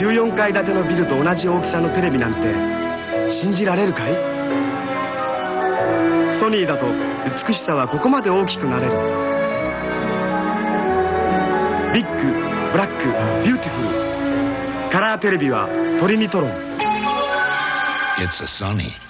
14階建てのビルと同じ大きさのテレビなんて信じられるかい？ソニーだと美しさはここまで大きくなれる。 Big black beautiful。カラーテレビはトリニトロン。It's a Sony.